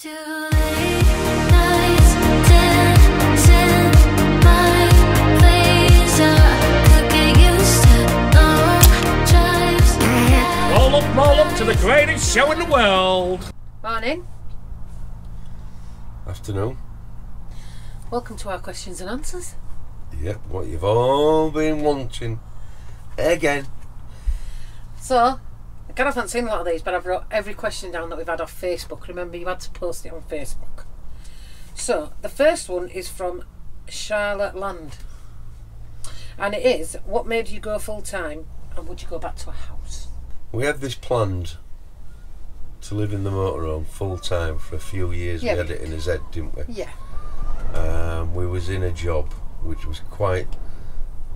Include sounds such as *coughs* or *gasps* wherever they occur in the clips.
to. Roll up, roll up to the greatest show in the world. Morning. Afternoon. Welcome to our questions and answers. Yep, what you've all been wanting. Again. So, I haven't seen a lot of these, but I've wrote every question down that we've had off Facebook. Remember, you had to post it on Facebook. So, the first one is from Charlotte Land. And it is, what made you go full time and would you go back to a house? We had this planned to live in the motorhome full time for a few years. Yeah, we had it in his head, didn't we? Yeah. Um, we was in a job which was quite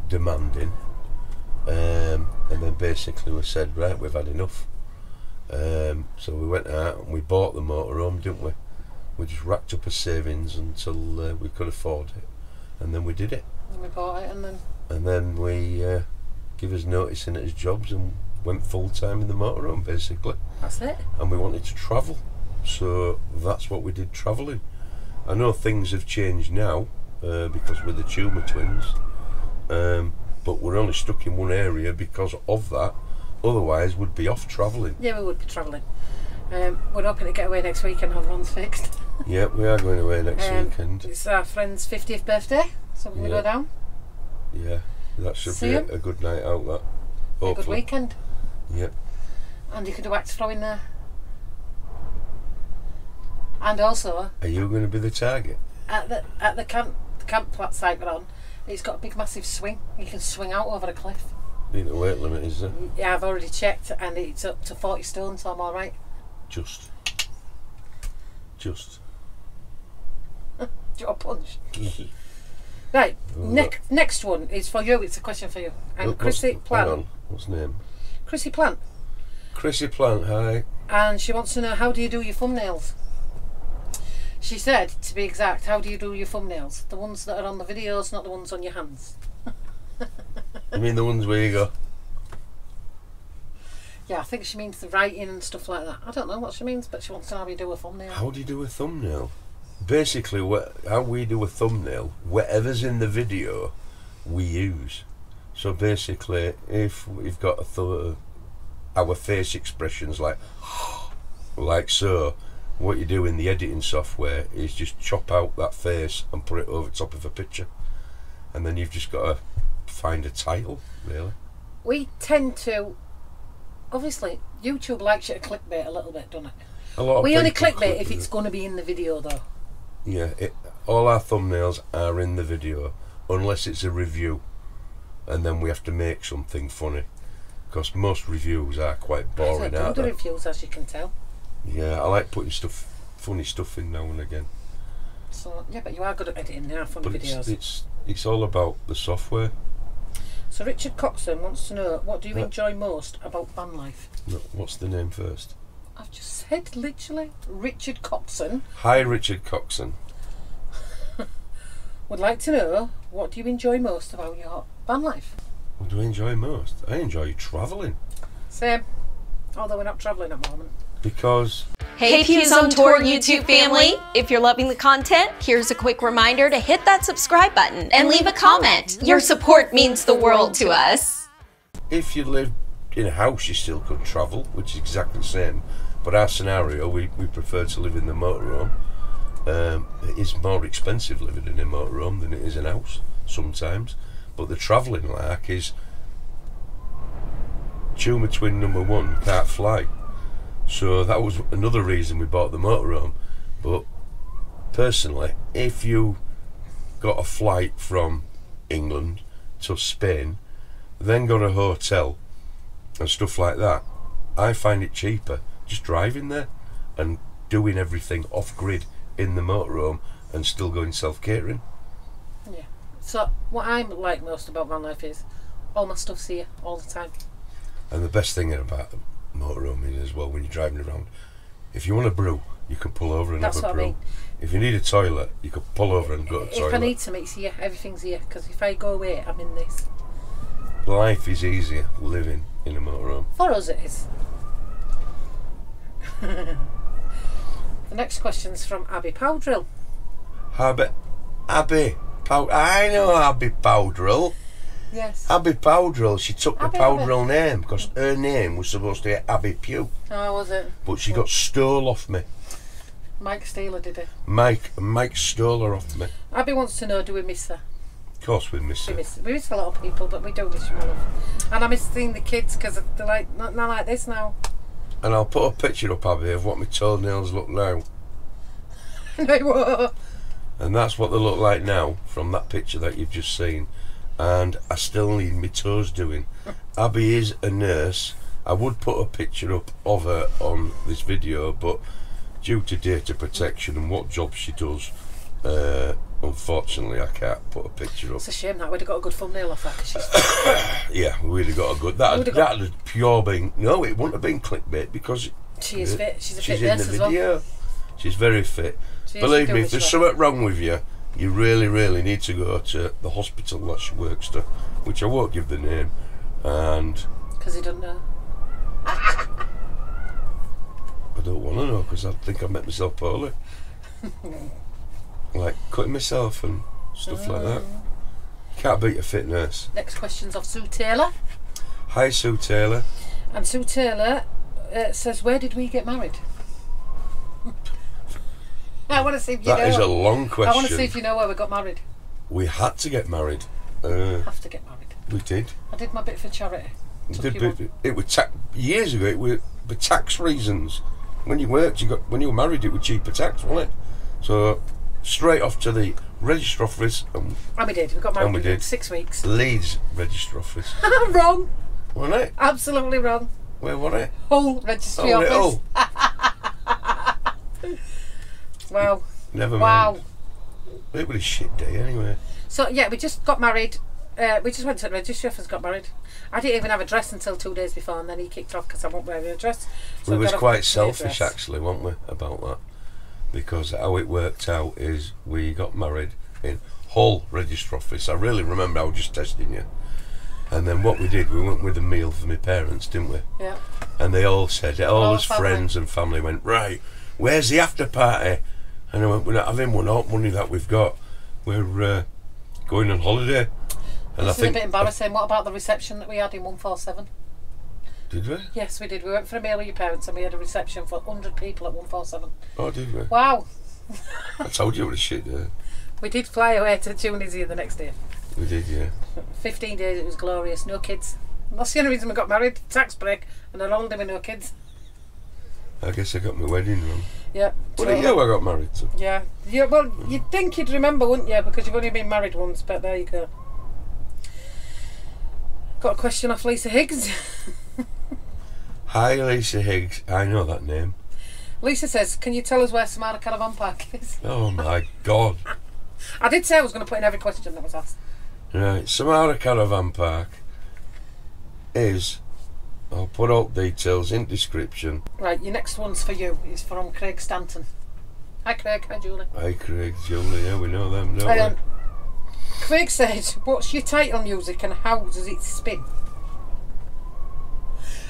demanding. Um, and then basically we said, right, we've had enough. Um, so we went out and we bought the motorhome, didn't we? We just racked up our savings until uh, we could afford it. And then we did it. And we bought it and then, and then we uh, give us notice in at his jobs and went full time in the motorhome basically that's it. and we wanted to travel so that's what we did travelling I know things have changed now uh, because we're the Tumour twins um, but we're only stuck in one area because of that otherwise we'd be off travelling Yeah, we would be travelling. Um, we're hoping to get away next week and have ones fixed. *laughs* yeah we are going away next Um, weekend It's our friend's 50th birthday, so we're going to Yeah. go down. yeah that should See be a, a good night out that A good weekend. Yep. And you could do axe throwing there. And also, are you going to be the target at the at the camp the camp site we're on, it's got a big massive swing. You can swing out over a cliff. Need a weight limit is there Yeah, I've already checked, and it's up to forty stone, so I'm all right. just just Do you want a punch? *laughs* Right. Oh, Next next one is for you. It's a question for you. And oh, What's- Chrissy hang Plant. on, What's the name? Chrissy Plant. Chrissy Plant, hi. and she wants to know how do you do your thumbnails. She said, to be exact, how do you do your thumbnails? The ones that are on the videos, not the ones on your hands. You mean the ones where you go, Yeah, I think she means the writing and stuff like that. I don't know what she means, but she wants to know how you do a thumbnail. how do you do a thumbnail? Basically, what, how we do a thumbnail, whatever's in the video, we use. So basically, if we've got a th- our face expressions like, *gasps* like so, what you do in the editing software is just chop out that face and put it over top of a picture. And then you've just got to find a title, really. We tend to, obviously, YouTube likes you to clickbait a little bit, doesn't it? A lot of We only clickbait if it's going to be in the video, though. Yeah, it, all our thumbnails are in the video, unless it's a review, and then we have to make something funny. Because most reviews are quite I boring, don't do reviews, as you can tell. Yeah, I like putting stuff, funny stuff in now and again. So yeah, but you are good at editing now funny But videos. it's, it's it's all about the software. So Richard Coxon wants to know what do you Yeah. enjoy most about van life? No, what's the name first? I've just said literally Richard Coxon Hi, Richard Coxon. *laughs* would like to know what do you enjoy most about your van life? What do I enjoy most? I enjoy travelling Same. Although we're not travelling at the moment. Because Hey Pughs on Tour YouTube family! If you're loving the content, here's a quick reminder to hit that subscribe button and leave a comment. Your support means the world to us. if you lived in a house, you still could travel, which is exactly the same. But our scenario, we, we prefer to live in the motorhome. Um, it is more expensive living in a motorhome than it is in a house sometimes. But the travelling like is Tumor twin number one can't fly. So that was another reason we bought the motorhome. But personally, if you got a flight from England to Spain, then got a hotel and stuff like that, I find it cheaper just driving there and doing everything off grid in the motorhome and still going self catering. Yeah. So what I like most about van life is all my stuff's here all the time. And the best thing about the motorhome is as well when you're driving around, if you want a brew, you can pull over and That's have a what I brew. mean. If you need a toilet, you can pull over and go to the If toilet. I need some, it's here. Everything's here. Because if I go away, I'm in this. Life is easier living in a motorhome. For us, it is. *laughs* The next question's from Abby Powdrill. Abby, Abby, Pow- I know Abby Powdrill. Yes. Abby Powdrill, she took the Abby, Powdrill name because her name was supposed to be Abby Pugh, Oh, was it? but she got stole off me. Mike Steeler did it. Mike, Mike stole her off me. Abby wants to know, do we miss her? Of course, we miss We her. miss, we miss a lot of people, but we don't miss my love. And I miss seeing the kids because they're like, not, not like this now. And I'll put a picture up, Abby, of what my toenails look now. *laughs* they were. And that's what they look like now from that picture that you've just seen. And I still need my toes doing. Abby is a nurse. I would put a picture up of her on this video, but due to data protection and what job she does, uh, unfortunately I can't put a picture up. It's a shame that we'd have got a good thumbnail off her 'cause she's, *coughs* *coughs* Yeah, we'd have got a good. That Would've that got- pure been no, it wouldn't have been clickbait because she is fit. She's a she's fit in nurse the as well. video. She's very fit. She Believe me, if there's something wrong with you, you really, really need to go to the hospital that she works to, which I won't give the name. And Because he doesn't know. I don't want to know because I think I met myself poorly. *laughs* like cutting myself and stuff like that. Mm. Can't beat a fitness. Next question's of Sue Taylor. Hi, Sue Taylor. And Sue Taylor uh, says, Where did we get married? I want to see if you That know. is a long question. I want to see if you know where we got married. We had to get married. Uh, Have to get married. we did. I did my bit for charity. We Took did you but it was ta- years ago. It was for tax reasons. When you worked, you got when you were married, it was cheaper tax, wasn't it? So straight off to the register office and And we did. We got married And we did. six weeks. Leeds register office, *laughs* wrong. wasn't it? Absolutely wrong. Where was it? Hull registry Oh, office. Wow. Never Wow. mind. It was a shit day anyway. So yeah, we just got married. Uh, we just went to the registry office and got married. I didn't even have a dress until two days before, and then he kicked off because I wasn't wearing a dress. So we I was quite selfish actually, weren't we, about that? Because how it worked out is we got married in Hull register office. I really remember I was just testing you. And then what we did, we went with a meal for my parents, didn't we? Yeah. And they all said, all All his friends and family went, right, where's the after party? And I went, we're not having one, all money that we've got. We're uh, going on holiday. And This I is a bit embarrassing. What about the reception that we had in 147? did we? Yes, we did. We went for a meal with your parents and we had a reception for 100 people at 147. Oh, did we? Wow. I told you it was a shit day. *laughs* We did fly away to Tunisia the next day. We did, yeah. 15 days, it was glorious. No kids. That's the only reason we got married. Tax break and a holiday with no kids. I guess I got my wedding wrong. Yeah. What totally. a year I got married to. Yeah. yeah. Well, you'd think you'd remember, wouldn't you? Because you've only been married once, but there you go. Got a question off Lisa Higgs. *laughs* Hi, Lisa Higgs. I know that name. Lisa says, Can you tell us where Samara Caravan Park is? Oh my God. *laughs* I did say I was going to put in every question that was asked. Right, Samara Caravan Park is. I'll put all details in description. Right, your next one's for you. It's from Craig Stanton. Hi, Craig. Hi, Julie. Hi, Craig, Julie. Yeah, we know them, don't Um, Craig said, What's your title music and how does it spin?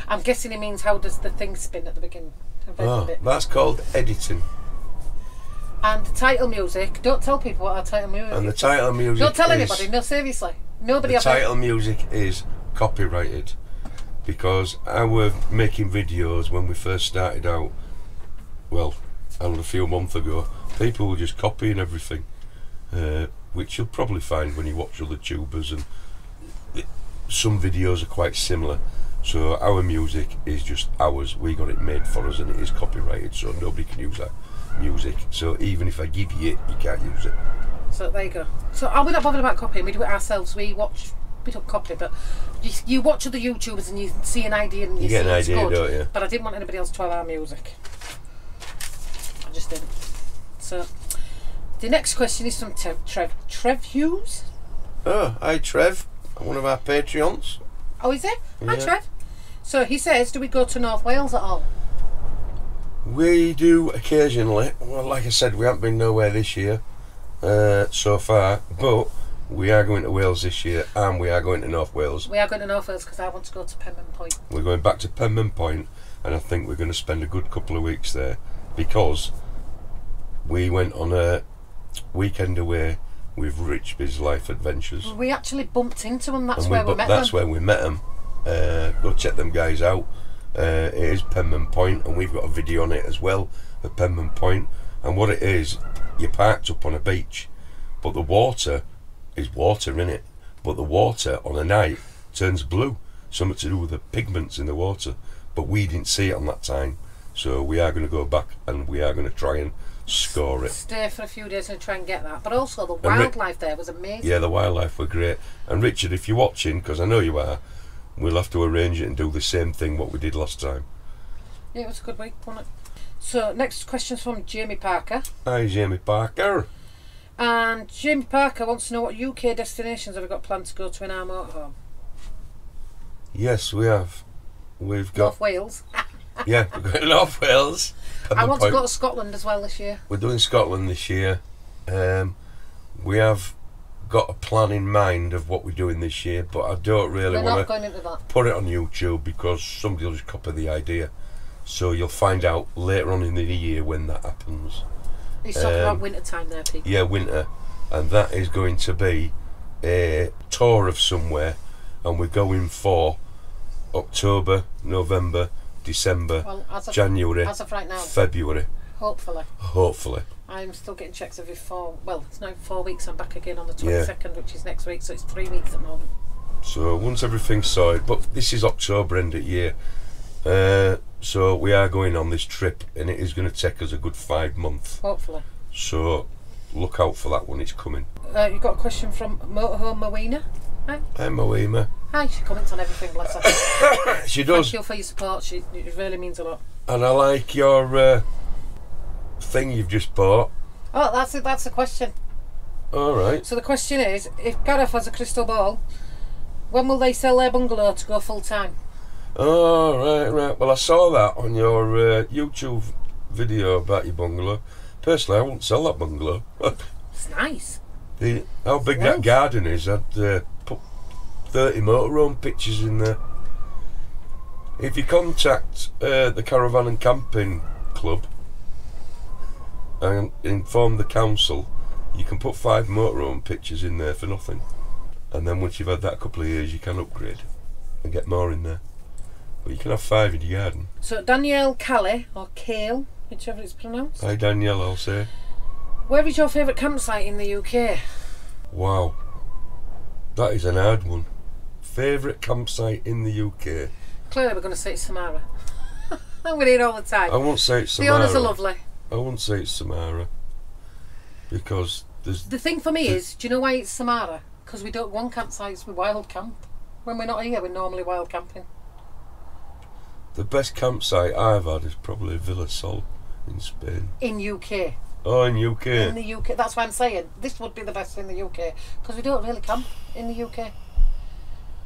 I'm guessing he means how does the thing spin at the beginning. we? Oh, that's called editing. And the title music, don't tell people what our title music And the is. title music. Don't tell anybody, no, seriously. Nobody The title music is copyrighted because were making videos when we first started out. Well, and a few months ago, people were just copying everything, uh, which you'll probably find when you watch other tubers, and it, some videos are quite similar. So our music is just ours. We got it made for us, and it is copyrighted, so nobody can use that music. So even if I give you it, you can't use it. So there you go. So are we not bothered about copying? We do it ourselves. We watch. We don't copy, but you, you watch other YouTubers and you see an idea and you, You get see an it's idea, good. don't you? But I didn't want anybody else to have our music. I just didn't. So the next question is from Trev. Trev, Trev Hughes. Oh, hi Trev, one of our Patreons. Oh, is it? Hi, Trev. So he says, do we go to North Wales at all? We do occasionally. Well, like I said, we haven't been nowhere this year uh, so far, but we are going to Wales this year, and we are going to North Wales. We are going to North Wales because I want to go to Penmon Point. We're going back to Penmon Point, and I think we're going to spend a good couple of weeks there because we went on a weekend away with Rich Biz Life Adventures. We actually bumped into them. That's and where we, we met that's them. where we met them. Uh, go check them guys out. Uh, it is Penmon Point, and we've got a video on it as well at Penmon Point. And what it is, you're parked up on a beach, but the water is water in it. But the water on a night turns blue, something to do with the pigments in the water. But we didn't see it on that time, so we are going to go back and we are going to try and score it. Stay for a few days and try and get that. But also the wildlife there was amazing. Yeah, the wildlife were great. And Richard, if you're watching, because I know you are, we'll have to arrange it and do the same thing what we did last time. Yeah, it was a good week, wasn't it? So next question's from Jamie Parker. Hi, Jamie Parker. And Jim Parker wants to know what UK destinations have we got planned to go to in our motorhome? Yes, we have. We've got North Wales. *laughs* yeah, we're going *laughs* to North Wales. I want to go to Scotland as well this year. We're doing Scotland this year. Um, we have got a plan in mind of what we're doing this year, but I don't really want to going into that. put it on YouTube because somebody will just copy the idea. So you'll find out later on in the year when that happens. He's talking Um, about winter time there, people. yeah, winter, and that is going to be a tour of somewhere, and we're going for October, November, December, Well, as January, as of right now, February, hopefully. hopefully. I'm still getting checks every four. Well, it's now four weeks. I'm back again on the Yeah. 22nd, which is next week, so it's three weeks at the moment. So once everything's sorted, but this is October end of year, uh, so we are going on this trip, and it is going to take us a good five months. Hopefully. So look out for that one; it's coming. Uh, you've got a question from Motorhome Mowena. Hi. Hi, Moema. Hi, she comments on everything, bless her. *coughs* She does. Thank you for your support. She, it really means a lot. And I like your uh, thing you've just bought. Oh, that's it. That's the question. All right. So the question is, if Gareth has a crystal ball, when will they sell their bungalow to go full time? Oh, right, right. Well, I saw that on your uh, YouTube video about your bungalow. Personally, I wouldn't sell that bungalow. *laughs* It's nice. the, how big Nice. that garden is, I'd uh, put 30 motorhome pictures in there. If you contact uh, the Caravan and Camping Club and inform the council, you can put five motorhome pictures in there for nothing. And then once you've had that a couple of years, you can upgrade and get more in there. But you can have five in your garden. So Danielle Calais or Kale, whichever it's pronounced. Hi, Danielle, I'll say. Where is your favourite campsite in the UK? Wow. That is an hard one. Favourite campsite in the UK? Clearly, we're going to say it's Samara. *laughs* I'm going to hear all the time. I won't say it's the Samara. honours are lovely. I wouldn't say it's Samara. Because there's. The thing for me is, do you know why it's Samara? Because we don't want campsites, we wild camp. When we're not here, we're normally wild camping. The best campsite I've had is probably Villa Sol in Spain. In UK. Oh, in UK. In the UK. That's why I'm saying this would be the best in the UK. Because we don't really camp in the UK.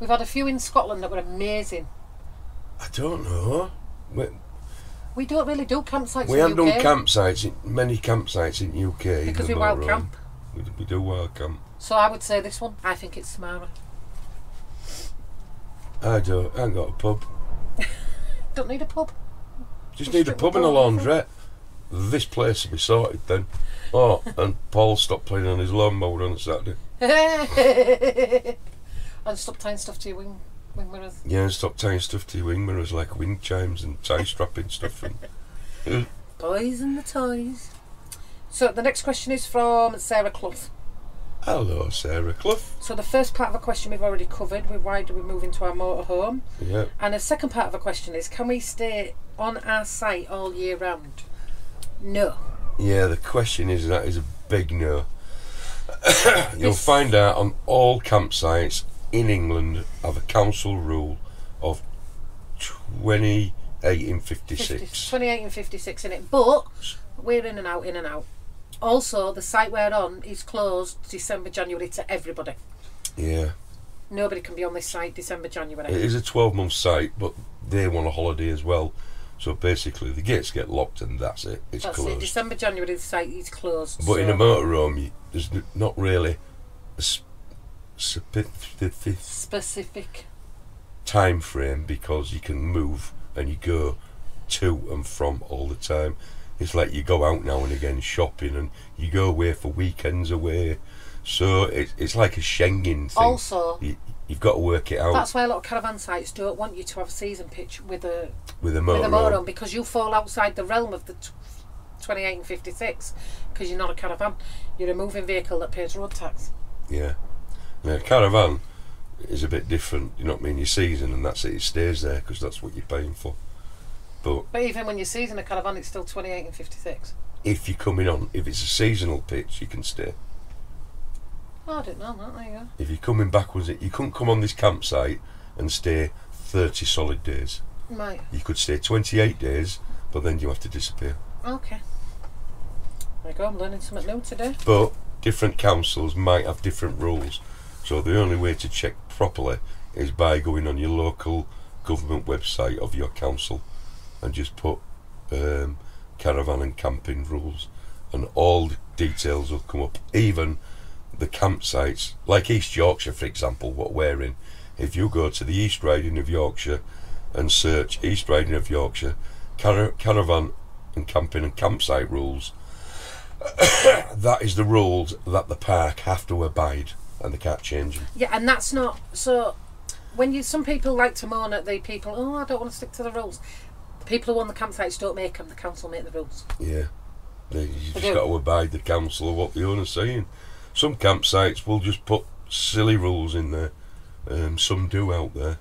We've had a few in Scotland that were amazing. I don't know. We, We don't really do campsites we in haven't the UK. done campsites, in, many campsites in UK. Because we wild camp. We, we do wild camp. So I would say this one. I think it's Samara. I don't. I ain't got a pub. Don't need a pub. Just Just need a pub and a bottle, laundrette. This place will be sorted then. Oh, and Paul stopped playing on his lawnmower on a Saturday. *laughs* and stop tying stuff to your wing, wing mirrors. Yeah, and stop tying stuff to your wing mirrors like wind chimes and tie strapping stuff. And, *laughs* Boys and the toys. So the next question is from Sarah Clough. Hello, Sarah Clough. So the first part of the question we've already covered with why do we move into our motorhome? Yeah. And the second part of the question is can we stay on our site all year round? No. Yeah, the question is that is a big no. *coughs* You'll This- find out on all campsites in England have a council rule of 28 in 50, 56. 28 and 56 in it. But we're in and out, in and out. Also, the site we're on is closed December, January to everybody. Yeah. Nobody can be on this site December, January. It is a 12 month site, but they want a holiday as well. So basically, the gates get locked and that's it. It's That's it. closed. December, January, the site is closed. But in so- a motorhome, you, there's not really a sp- specific specific. time frame because you can move and you go to and from all the time. It's like you go out now and again shopping, and you go away for weekends away. So it, it's like a Schengen thing. Also, you, you've got to work it out that's why a lot of caravan sites don't want you to have a season pitch with a with a with a motorhome because you fall outside the realm of the t- 28 and 56 because you're not a caravan. You're a moving vehicle that pays road tax. Yeah. Now, a caravan is a bit different. You know what I mean? Your season, and that's it. It stays there because that's what you're paying for. But But even when you're season a caravan, it's still 28 and 56. if you're coming on, if it's a seasonal pitch, you can stay. Oh, I didn't know that. There you go. If you're coming backwards, you couldn't come on this campsite and stay 30 solid days. Right. You could stay 28 days, but then you have to disappear. Okay. There you go. I'm learning something new today. But different councils might have different rules. So the only way to check properly is by going on your local government website of your council and just put um, caravan and camping rules, and all the details will come up. Even the campsites, like East Yorkshire, for example, what we're in. If you go to the East Riding of Yorkshire and search East Riding of Yorkshire, cara- caravan and camping and campsite rules, *coughs* that is the rules that the park have to abide, and they can't change them. Yeah, and that's not so. When you some people like to moan at the people, oh, I don't want to stick to the rules. People who own the campsites don't make them. The council make the rules. Yeah, you just got to abide the council of what the owner's saying. Some campsites will just put silly rules in there. Um, some do out there,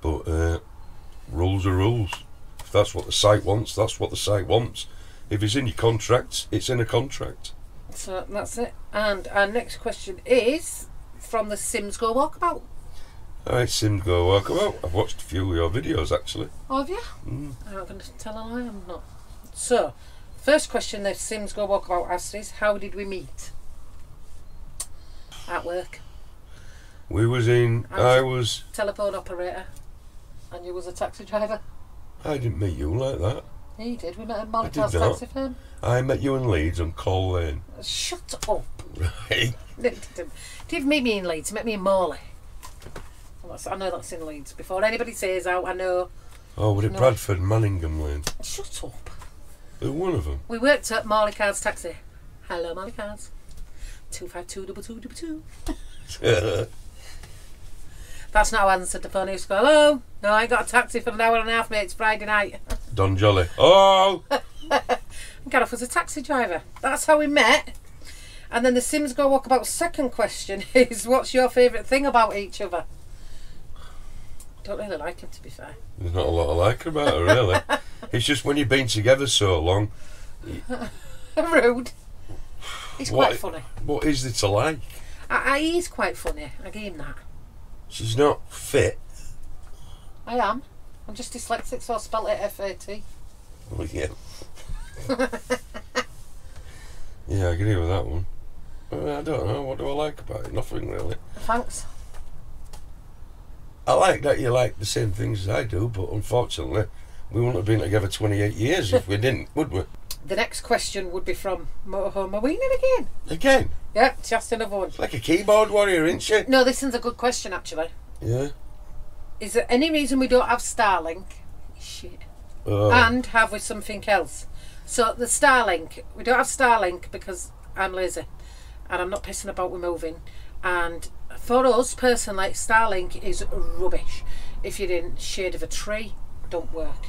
but uh, rules are rules. If that's what the site wants, that's what the site wants. If it's in your contract, it's in a contract. So that's it. And our next question is from the Sims Go Walkabout. All right, Sim, go walk about. I've watched a few of your videos actually. Oh, have you? Mm. I'm not going to tell a lie. I'm not. So, first question the Sims Go Walkabout asked is, how did we meet? At work. We was in. I was- I was. Telephone operator. And you was a taxi driver. I didn't meet you like that. He did. We met at not. taxi firm. I met you in Leeds on Cole Lane. Shut up. *laughs* Right. No, *laughs* didn't. Did meet me in Leeds? He met me in Morley. Well, I know that's in Leeds. Before anybody says out, I know. Oh, was it No. Bradford Manningham Lane? Shut up. Uh, One of them. We worked at Morley Cards Taxi. Hello, Morley Cards. Two five two double two double two. *laughs* That's not how I answered the phone. He used to go, hello. No, I ain't got a taxi for an hour and a half, mate. It's Friday night. *laughs* Don Jolly. Oh! *laughs* Gareth was a taxi driver. That's how we met. And then the Sims Go Walkabout second question is, what's your favourite thing about each other? Don't really like him, to be fair. There's not a lot I like about her, really. *laughs* it's just when you've been together so long, *laughs* Rude. He's What- quite funny. what is it to like? I, I, he's quite funny. I give him that. She's not fit. I am. I'm just dyslexic, so I spell it F A T. Well, yeah. *laughs* yeah, I agree with that one. I don't know. What do I like about it? Nothing really. Thanks. I like that you like the same things as I do, but unfortunately, we wouldn't have been together 28 years if we didn't, would we? The next question would be from Motorhome Maweenan again. Again, Yep, just another one. it's like a keyboard warrior, isn't she? No, this one's a good question, actually. Yeah. Is there any reason we don't have Starlink? Shit. Oh, And have we something else? So the Starlink, we don't have Starlink because I'm lazy and I'm not pissing about with moving. And for us personally, Starlink is rubbish. If you're in shade of a tree, don't work.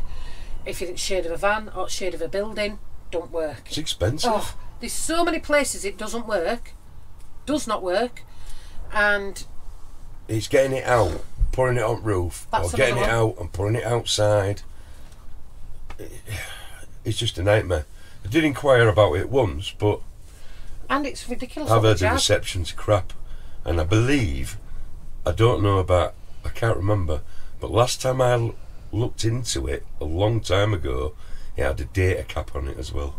If you're in shade of a van or shade of a building, don't work. it's expensive. Oh, there's so many places it doesn't work, does not work, and It's getting it out, putting it on roof, or getting it out and putting it outside. *sighs* It's just a nightmare. I did inquire about it once, but and it's ridiculous. I've heard the charge. reception's crap, and I believe I don't know about. I can't remember, but last time I looked into it a long time ago, it had a data cap on it as well.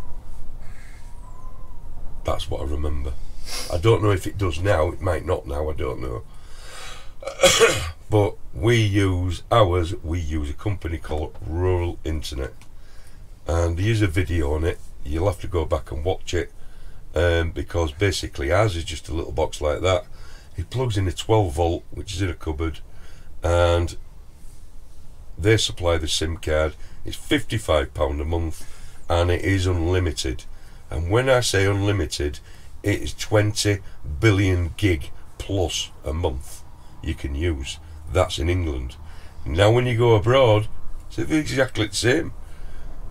That's what I remember. I don't know if it does now. It might not now. I don't know. *coughs* but we use ours. We use a company called Rural Internet, and there's a video on it. You'll have to go back and watch it um, because basically ours is just a little box like that. It plugs in a 12 volt, which is in a cupboard, and they supply the SIM card. It's £55 a month, and it is unlimited. And when I say unlimited, it is 20 billion gig plus a month you can use. That's in England. Now, when you go abroad, it's exactly the same.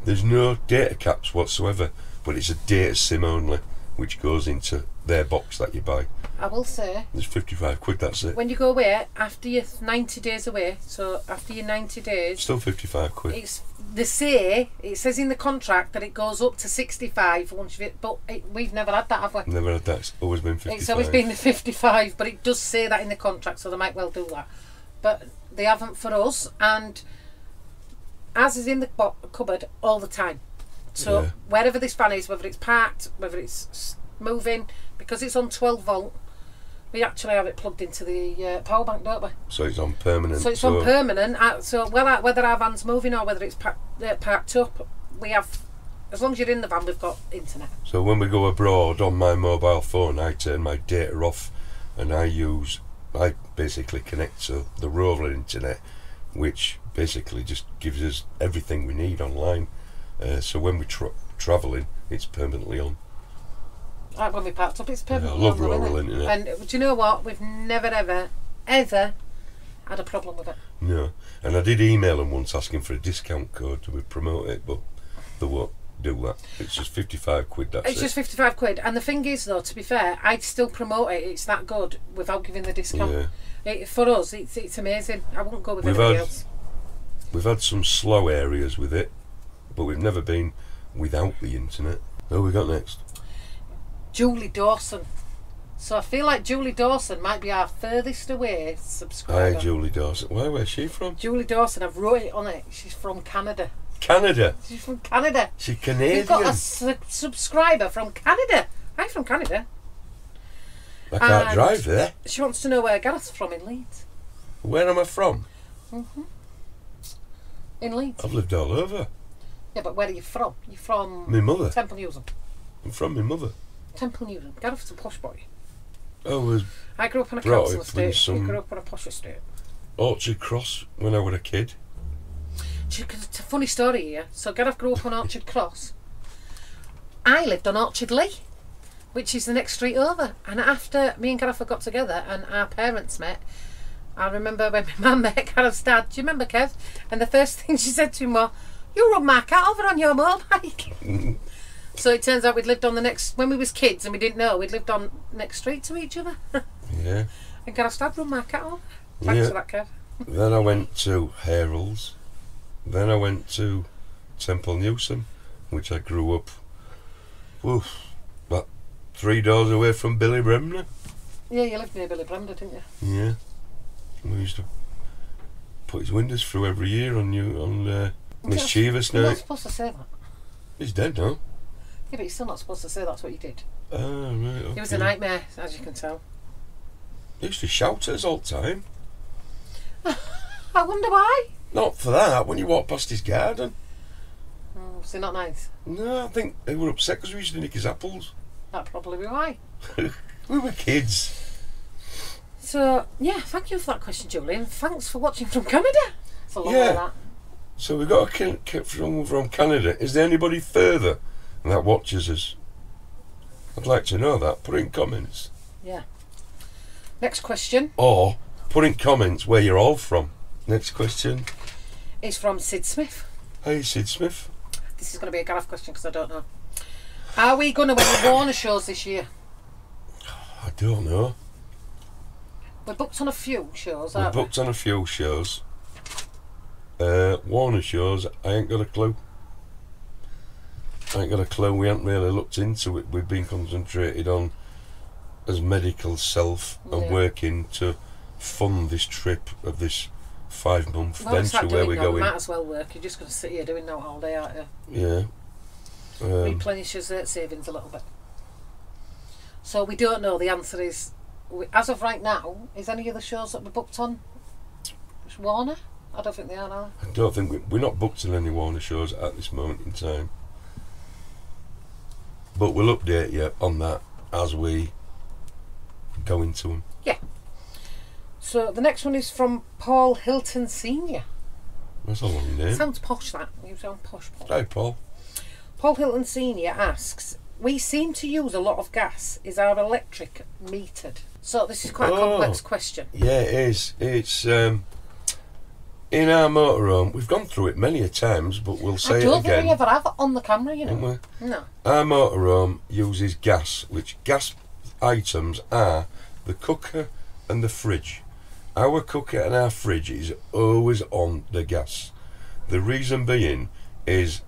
There's no data caps whatsoever, but it's a data sim only, which goes into their box that you buy. I will say, It's 55 quid, that's it. when you go away, after your 90 days away, so after your 90 days, Still 55 quid. it's they say it says in the contract that it goes up to 65 once you've but it, we've never had that have we Never had that. It's always been 55. it's always been the 55 but it does say that in the contract so they might well do that but they haven't for us and as is in the bo- cupboard all the time so Yeah. wherever this van is whether it's parked whether it's moving because it's on 12 volt we actually have it plugged into the uh, power bank don't we So it's on permanent. so it's on permanent. Uh, so whether whether our van's moving or whether it's pa- uh, parked up, we have. As long as you're in the van, we've got internet. So when we go abroad on my mobile phone, I turn my data off, and I use I basically connect to the rural internet, which basically just gives us everything we need online. Uh, so when we're tra- travelling, it's permanently on. Like when we parked up, it's I perfect. love rural internet. And do you know what? We've never ever ever had a problem with it. No, and I did email them once asking for a discount code to promote it, but they won't do that. It's just fifty-five quid. That's It's it. just 55 quid. And the thing is, though, to be fair, I'd still promote it. It's that good without giving the discount. Yeah. It, for us, it's, it's amazing. I wouldn't go with We've anybody had- else. We've had some slow areas with it, but we've never been without the internet. Who we got next? Julie Dawson. So I feel like Julie Dawson might be our furthest away subscriber. Hi, Julie Dawson. Where where's she from? Julie Dawson, I've wrote it on it. She's from Canada. Canada. She's from Canada. She's Canadian. We've got a su- subscriber from Canada. I'm from Canada. I can't and- drive there. She wants to know where Gareth's from in Leeds. Where am I from? Mm-hmm. In Leeds. I've lived all over. Yeah, but where are you from? You're from My mother. Temple Newsam. I'm from my mother. Temple Newsam. Gareth's a posh boy. Oh, I was I grew up on a council estate. some- You grew up on a posh estate. Orchard Cross when I was a kid. 'cause It's a funny story here. So Gareth grew up on Orchard Cross. I lived on Orchard Lee, which is the next street over. And after me and Gareth got together and our parents met, I remember when *laughs* my mum met Gareth's dad. Do you remember, Kev? And the first *laughs* thing she said to him was, "You run my cat over on your motorbike." *laughs* so it turns out we'd lived on the next when we was kids and we didn't know we'd lived on next street to each other. *laughs* Yeah. and Gareth's dad run my cat over. Thanks Yeah. for that, Kev. Then I went to Harold's. Then I went to Temple Newsam, which I grew up, oof, about three doors away from Billy Bremner. Yeah, you lived near Billy Bremner, didn't you? Yeah. We used to put his windows through every year on you on uh, mischievous You're not supposed to say that. He's dead now. Yeah, but you're still not supposed to say that's what you did. Ah, right. It was a nightmare, as you can tell. He used to shout at us all the time. *laughs* I wonder why. Not for that, when you walk past his garden. Oh, it not nice? No, I think they were upset because we used to nick his apples. That'd probably be why. *laughs* We were kids. So, yeah, thank you for that question, Julian. Thanks for watching from Canada. It's a long Yeah. way that. So we got a kid kid from from Canada. Is there anybody further that watches us? I'd like to know that. Put in comments. Yeah. Next question Or put in comments where you're all from. Next question. is from Sid Smith. Hey Sid Smith. This is going to be a Gareth question because I don't know. Are we going to win the Warner shows this year? I don't know. We're booked on a few shows, We're aren't we? booked on a few shows. Uh, Warner shows, I ain't got a clue. I ain't got a clue. We haven't really looked into it. We've been concentrated on as medical self and Yeah. working to fund this trip of this five month Well, venture where we're now. going. Might as well work. You're just going to sit here doing that all day, aren't you? Yeah. Um, replenish his uh, savings a little bit. So we don't know. The answer is, as of right now, is any of the shows that we're booked on Warner? I don't think they are now. I don't think we, we're not booked in any Warner shows at this moment in time. But we'll update you on that as we go into them. Yeah. So the next one is from Paul Hilton Senior. That's a long name. Sounds posh. That you sound posh, Paul. Hi, Paul. Paul Hilton Senior asks, "We seem to use a lot of gas. Is our electric metered?" So this is quite a Oh. complex question. Yeah, it is. It's um, in our motorhome. We've gone through it many a times, but we'll say I it don't think we ever have it on the camera, you know. No. Our motorhome uses gas, which gas items are the cooker and the fridge. Our cooker and our fridge is always on the gas. The reason being is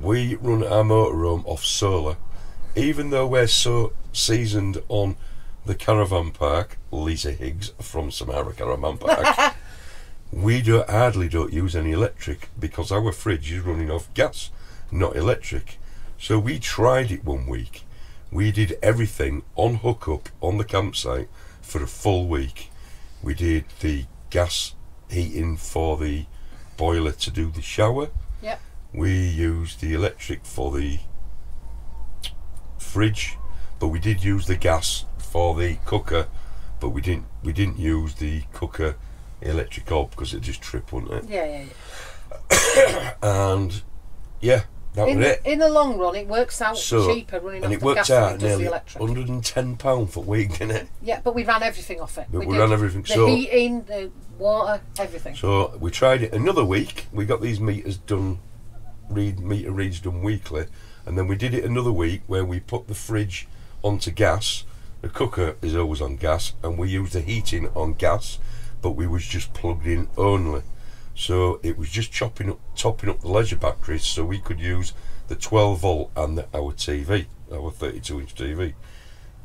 we run our motorhome off solar. Even though we're so seasoned on the caravan park, Lisa Higgs from Samara Caravan Park, *laughs* we don't hardly don't use any electric because our fridge is running off gas, not electric. So we tried it one week. We did everything on hookup on the campsite for a full week. We did the gas heating for the boiler to do the shower. Yep. We used the electric for the fridge, but we did use the gas for the cooker, but we didn't we didn't use the cooker electric up because it just trip, wouldn't it? Yeah, yeah, yeah. *coughs* And yeah, that In was the, it. in the long run, it works out So cheaper running and off it the worked gas than out it does nearly the electric. 110 pound for week, didn't it? Yeah, but we ran everything off it. But we did ran everything, The so- heating, the water, everything. So we tried it another week. We got these meters done, read meter reads done weekly, and then we did it another week where we put the fridge onto gas. The cooker is always on gas, and we used the heating on gas, but we was just plugged in only. So it was just chopping up, topping up the leisure batteries, so we could use the 12 volt and the, our TV, our 32 inch TV,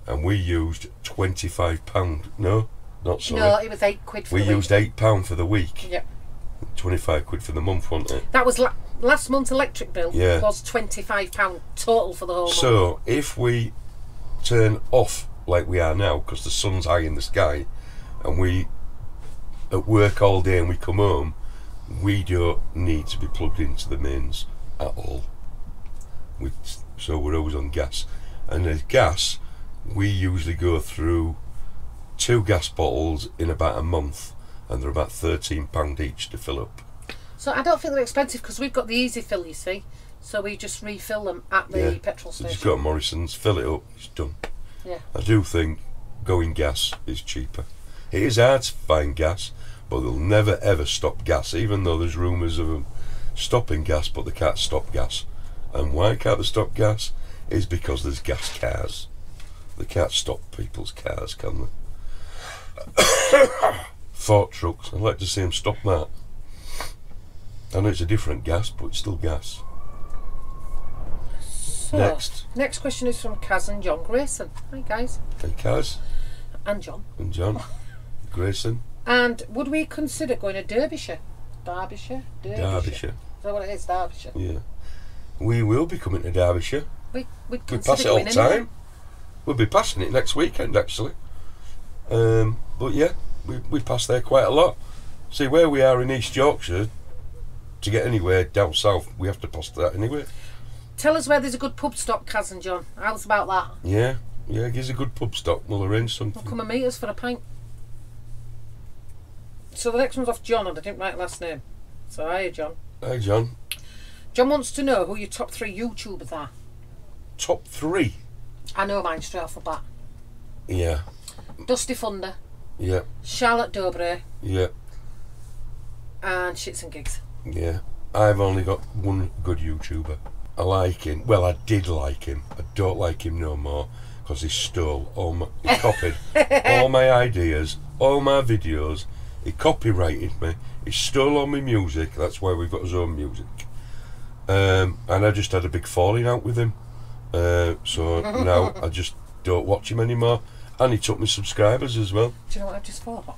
and we used 25 pound. No, not sorry. no, it was eight quid for we the week. used eight pound for the week. Yeah. 25 quid for the month, wasn't it? That was la- last month's electric bill Yeah. was £25 total for the whole month. So if we turn off like we are now, because the sun's high in the sky, and we at work all day and we come home, we don't need to be plugged into the mains at all. We, so we're always on gas. And the gas, we usually go through two gas bottles in about a month, and they're about £13 each to fill up. So I don't think they're expensive because we've got the easy fill, you see. So we just refill them at the Yeah. petrol So just station. go to Morrison's, fill it up, it's done. Yeah. I do think going gas is cheaper. It is hard to find gas, but they'll never ever stop gas, even though there's rumours of them stopping gas, but they can't stop gas. And why can't they stop gas? Is because there's gas cars. They can't stop people's cars, can they? *coughs* Fork trucks, I'd like to see them stop that. I know it's a different gas, but it's still gas. So, Next. Next question is from Kaz and John Grayson. Hi guys. Hey, Kaz And John. and John, *laughs* Grayson, And would we consider going to Derbyshire? Derbyshire? Derbyshire. Is that what it is? Derbyshire. Yeah. We will be coming to Derbyshire. We, we'd We pass it all the time. We'll be passing it next weekend, actually. Um, but yeah, we, we pass there quite a lot. See, where we are in East Yorkshire, to get anywhere down south, we have to pass that anyway. Tell us where there's a good pub stop, Kaz and John. How's about that? Yeah, yeah, gives a good pub stop. We'll arrange Well, something. come and meet us for a pint. So the next one's off John, and I didn't write last name. So hiya, John. Hi, John. John wants to know who your top three YouTubers are. Top three. I know mine straight off the bat. Yeah, Dusty Thunder, yeah, Charlotte Dobre, yeah, and Shits and Gigs. yeah. I've only got one good YouTuber. I like him. Well, I did like him. I don't like him no more because he stole all my, he copied *laughs* all my ideas, all my videos. He copyrighted me. He stole all my music. That's why we've got his own music. Um, and I just had a big falling out with him. Uh, so now *laughs* I just don't watch him anymore. And he took my subscribers as well. Do you know what I've just thought?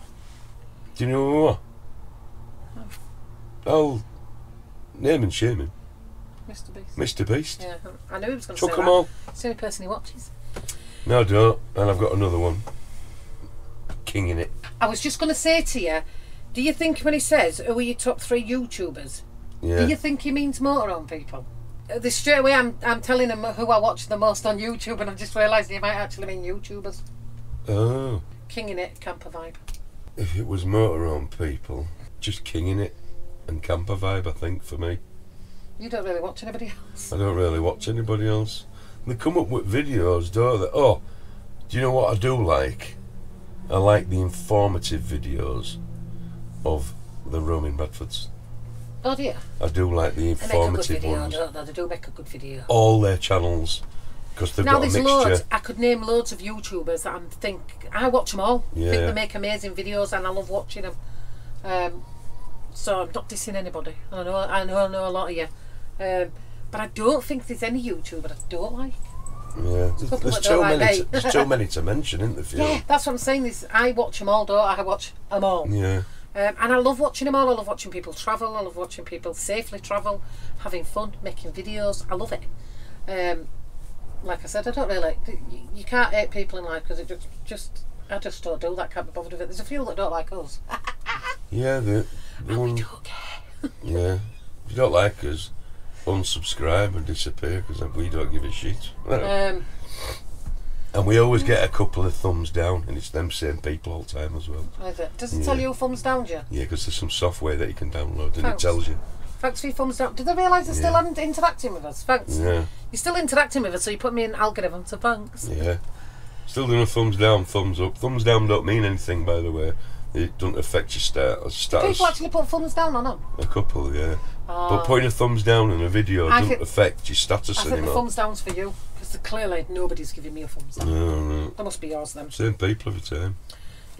Do you know what? I'll name and shame him. Mr. Beast. Mr. Beast. Yeah, I knew he was going to say them that. all. It's the only person he watches. No, I don't. And I've got another one. King in it. I was just going to say to you, do you think when he says, who are your top three YouTubers, Yeah. do you think he means motorhome people? Uh, This straight away, I'm, I'm telling him who I watch the most on YouTube, and I've just realised he might actually mean YouTubers. Oh. King in it, camper vibe. If it was motorhome people, just king in it and camper vibe, I think, for me. You don't really watch anybody else. I don't really watch anybody else. They come up with videos, don't they? Oh, do you know what I do like? I like the informative videos of the roaming Bradfords. Oh dear. I do like the They make a good informative video, ones. don't they? They do make a good video. All their channels, because they've now got a there's mixture. loads. I could name loads of YouTubers that I think I watch them all. I think they make amazing videos, and I love watching them. Um, so I'm not dissing anybody. I know, I know, I know a lot of you. Um, but I don't think there's any YouTuber I don't like. Yeah, there's, too like many. To, there's too many to mention, isn't there? Fiona? Yeah, that's what I'm saying. This I watch them all, don't I? I watch them all. Yeah. Um, and I love watching them all. I love watching people travel. I love watching people safely travel, having fun, making videos. I love it. Um, like I said, I don't really. You, you can't hate people in life because it just, just, I just don't do that. Can't be bothered with it. There's a few that don't like us. *laughs* Yeah, the, the We one, don't care. yeah. If you don't like us, unsubscribe and disappear because we don't give a shit. Um, *laughs* And we always get a couple of thumbs down, and it's them same people all the time as well. it? Does it Yeah. tell you all thumbs down, Joe? Yeah, because there's some software that you can download, and Thanks. it tells you. Thanks for your thumbs down. Did they realise they're still Yeah. un- interacting with us? Thanks. Yeah, You're still interacting with us, so you put me in algorithm. So thanks. yeah. Still doing a thumbs down, thumbs up. Thumbs down don't mean anything, by the way. It doesn't affect your stat- status. People actually put thumbs down on them. A couple, yeah. Ah. But putting a thumbs down in a video I doesn't think- affect your status I think the anymore. thumbs down's for you because clearly nobody's giving me a thumbs down. No, no. That must be yours then. Same people every time.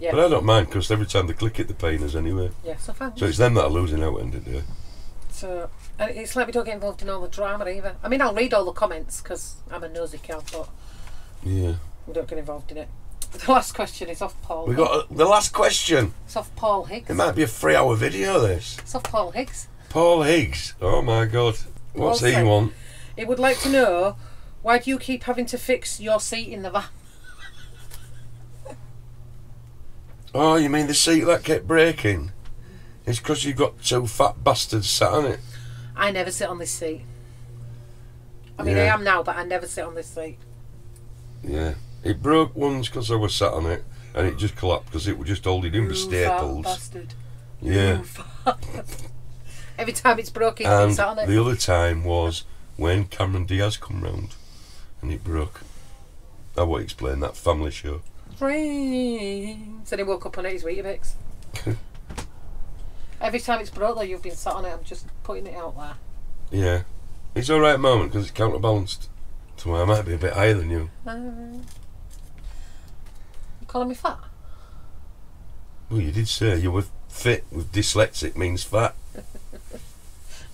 Yeah. But I don't mind because every time they click it, they're paying us anyway. Yeah, so thanks. So it's them that are losing out end of the day. So, and it's like we don't get involved in all the drama either. I mean, I'll read all the comments because I'm a nosy cow, but Yeah. we don't get involved in it. *laughs* The last question is off Paul. We got uh, the last question. It's off Paul Higgs. It might be a three-hour video. This It's off Paul Higgs. Paul Higgs. Oh my God. What's he want? He would like to know why do you keep having to fix your seat in the van? *laughs* Oh, you mean the seat that kept breaking? It's because you got two fat bastards sat on it. I never sit on this seat. I mean, Yeah. I am now, but I never sit on this seat. Yeah. It broke once because I was sat on it, and it just collapsed because it was just holding in with staples. bastard. Yeah. Every time it's broken, he's And on it. the other time was when Cameron Diaz come round, and it broke. I won't explain that family show. Dreams. And he woke up on it, his Weetabix. *laughs* Every time it's broke, though, you've been sat on it. I'm just putting it out there. Yeah. It's all right moment because it's counterbalanced. So I might be a bit higher than you. Uh, you calling me fat? Well, you did say you were fit with dyslexic means fat. *laughs*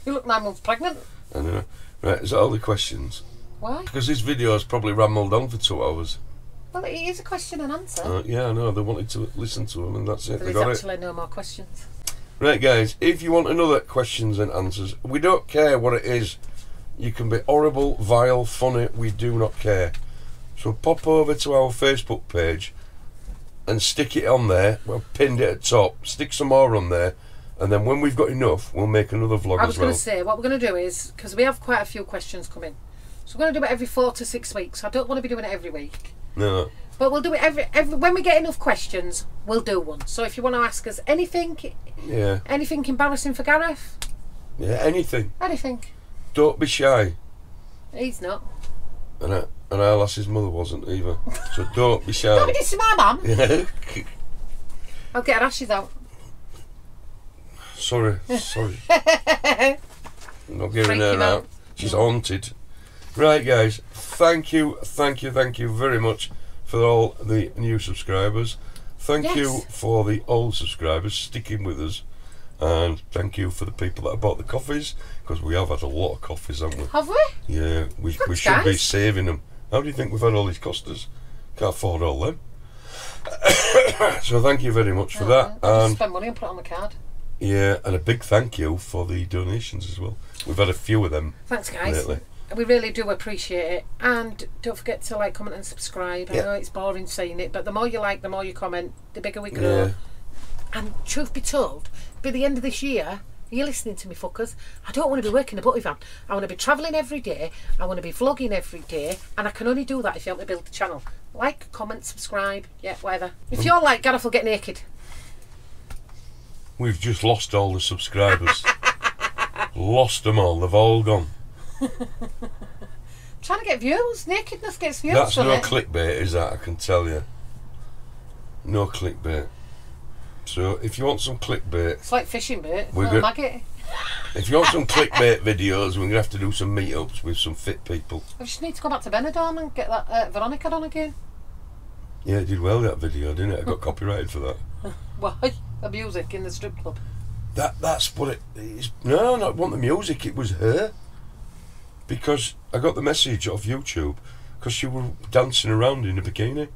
You look nine months pregnant. I know. Right, is that all the questions? Why? Because this video has probably rambled on for two hours. Well, it is a question and answer. Uh, yeah, I know. They wanted to listen to them, and that's it. there They is got it. actually no more questions. Right, guys, if you want another questions and answers, we don't care what it is. You can be horrible, vile, funny, we do not care. So pop over to our Facebook page and stick it on there. We'll pinned it at top. Stick some more on there. And then when we've got enough, we'll make another vlog I was well. going to say, what we're going to do is, because we have quite a few questions coming, so we're going to do it every four to six weeks. I don't want to be doing it every week. No, But we'll do it every, every when we get enough questions, we'll do one. So if you want to ask us anything, yeah, anything embarrassing for Gareth, yeah, anything. anything. Don't be shy. He's not. And, I, and our lass's mother wasn't either. So don't be shy. Don't be dissing my mum. *laughs* Yeah. I'll get her ashes out. sorry, *laughs* sorry. I'm *laughs* not giving her out. out. She's haunted. Right, guys. Thank you, thank you, thank you very much for all the new subscribers. Thank Yes. you for the old subscribers sticking with us. And thank you for the people that bought the coffees because we have had a lot of coffees, haven't we? Have we? Yeah, we, we should be saving them. How do you think we've had all these costas? Can't afford all them. *coughs* so thank you very much for oh, that. I'll And spend money and put it on the card. yeah, and a big thank you for the donations as well. We've had a few of them Thanks, guys. lately. We really do appreciate it. And don't forget to like, comment, and subscribe. I Yeah. know it's boring saying it, but the more you like, the more you comment, the bigger we grow. Yeah. And truth be told, by the end of this year, you're listening to me, fuckers. I don't want to be working a butty van. I want to be travelling every day. I want to be vlogging every day, and I can only do that if you help me build the channel. Like, comment, subscribe, yeah, whatever. If mm. you're like Gareth will get naked, We've just lost all the subscribers. *laughs* Lost them all. They've all gone. *laughs* trying to get views. Nakedness gets views. That's no it? clickbait, is that? I can tell you. No clickbait. So if you want some clickbait, It's like fishing bait. We're good. maggot. if you want some clickbait videos, we're gonna have to do some meetups with some fit people. I just need to go back to Benidorm and get that uh, Veronica on again. Yeah, it did well that video, didn't it? I got *laughs* copyrighted for that. *laughs* Why? The music in the strip club. That that's what it is. No, not want the music. It was her. Because I got the message off YouTube because she was dancing around in a bikini.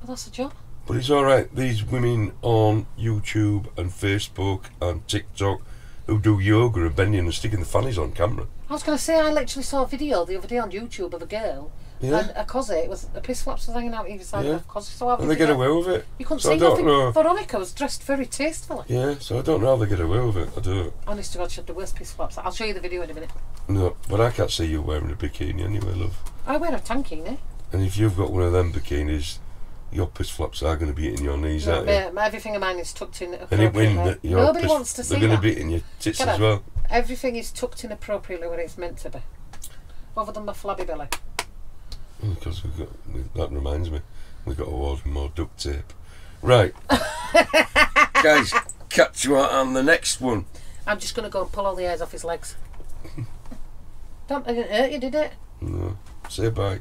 Well, that's a job. But it's all right. These women on YouTube and Facebook and TikTok who do yoga and bending and sticking the fannies on camera. I was going to say, I literally saw a video the other day on YouTube of a girl Yeah. and a cosy was a piss flaps was hanging out either side Yeah. of the cosy. So And they get away with it. You couldn't So I see nothing. know. Veronica was dressed very tastefully. Yeah, so I don't know how they get away with it. I don't. Honest to God, she had the worst piss flaps. I'll show you the video in a minute. No, but I can't see you wearing a bikini anyway, love. I wear a tankini. And if you've got one of them bikinis, your piss flaps are going to be hitting your knees, No, aren't you? my, my, everything of mine is tucked in And it appropriately. when that your Nobody piss, wants to see they're going to be hitting your tits Get as out. well. Everything is tucked in appropriately where it's meant to be. Other than my flabby belly. Mm, because we've got we, that reminds me, we've got to order more duct tape. Right, *laughs* guys, catch you out on the next one. I'm just going to go and pull all the hairs off his legs. Don't, I didn't hurt you, did it? No, say bye.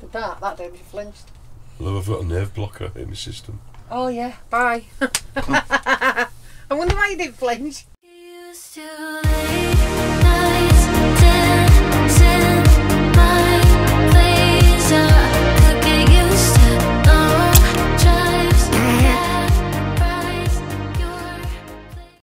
Did that? That did. You flinched. Love, I've got a nerve blocker in my system. Oh yeah, bye. *laughs* I wonder why you didn't flinch. used to